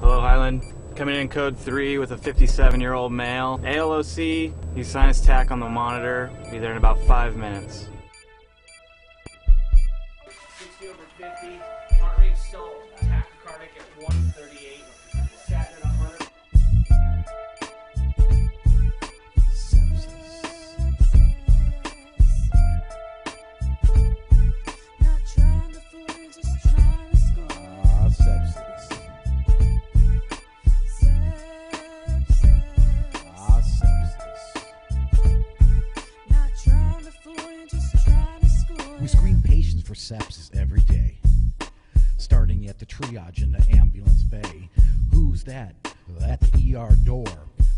Hello, Highland. Coming in code 3 with a 57 year old male. ALOC, he's sinus tach on the monitor. Be there in about 5 minutes. 60 over 50. We screen patients for sepsis every day. Starting at the triage in the ambulance bay. Who's that? At the ER door.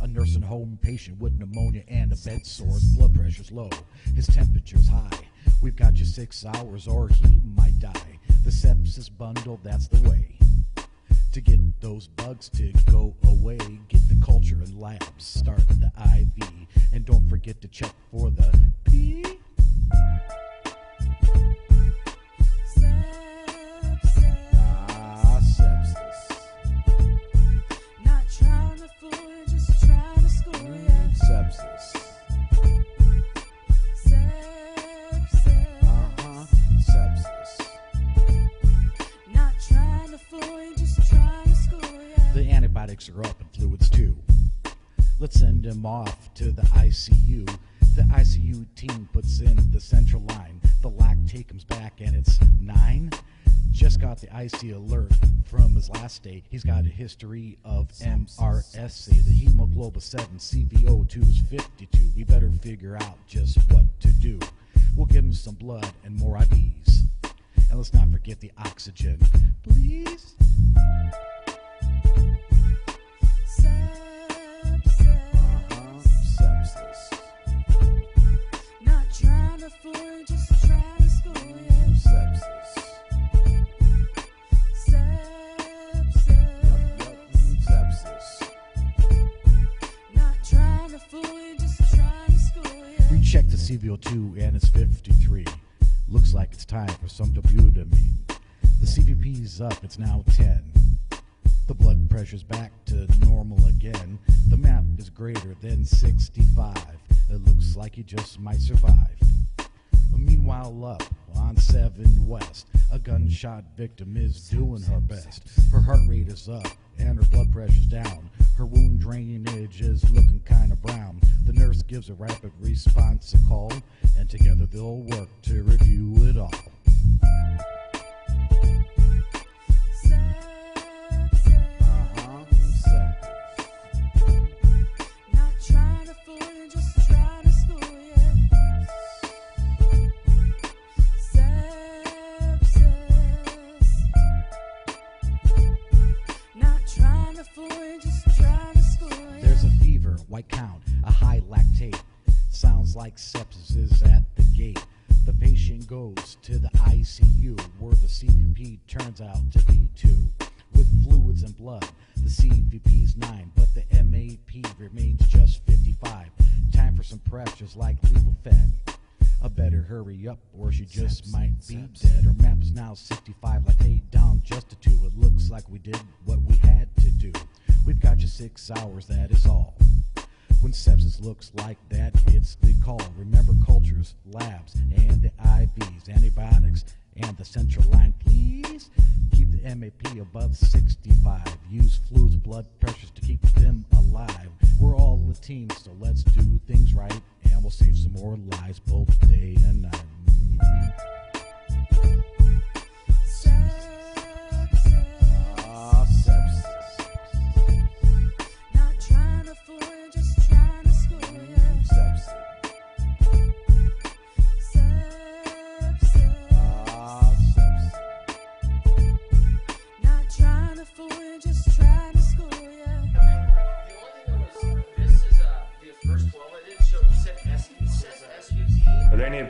A nursing home patient with pneumonia and a bed sore. His blood pressure's low. His temperature's high. We've got you six hours or he might die. The sepsis bundle, that's the way. To get those bugs to go away, get the culture and labs, start the IV, and don't forget to check for the P. Antibiotics are up and fluids too. Let's send him off to the ICU. The ICU team puts in the central line. The lactate comes back and it's nine. Just got the IC alert from his last state. He's got a history of MRSA. The hemoglobin 7, CVO2 is 52. We better figure out just what to do. We'll give him some blood and more IVs. And let's not forget the oxygen. Please? Checked the CVO2 and it's 53. Looks like it's time for some dobutamine. The CVP's up, it's now 10. The blood pressure's back to normal again. The map is greater than 65. It looks like he just might survive. Meanwhile, up on 7 West, a gunshot victim is doing her best. Her heart rate is up and her blood pressure's down. Her wound drainage is looking kinda brown. The nurse gives a rapid response a call, and together they'll work to review it all. White count, a high lactate. Sounds like sepsis is at the gate. The patient goes to the ICU where the CVP turns out to be 2. With fluids and blood, the CVP's 9, but the MAP remains just 55. Time for some pressures like Levophed. I better hurry up or she just might be dead. Her map is now 65, lactate down just a 2. It looks like we did what we had to do. We've got you six hours, that is all. Sepsis looks like that, it's the call. Remember cultures, labs, and the IVs, antibiotics, and the central line. Please keep the MAP above 65. Use fluids, blood pressures to keep them alive. We're all a team, so let's do things right, and we'll save some more lives both day and night.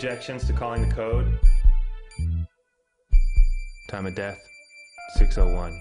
Objections to calling the code? Time of death 601.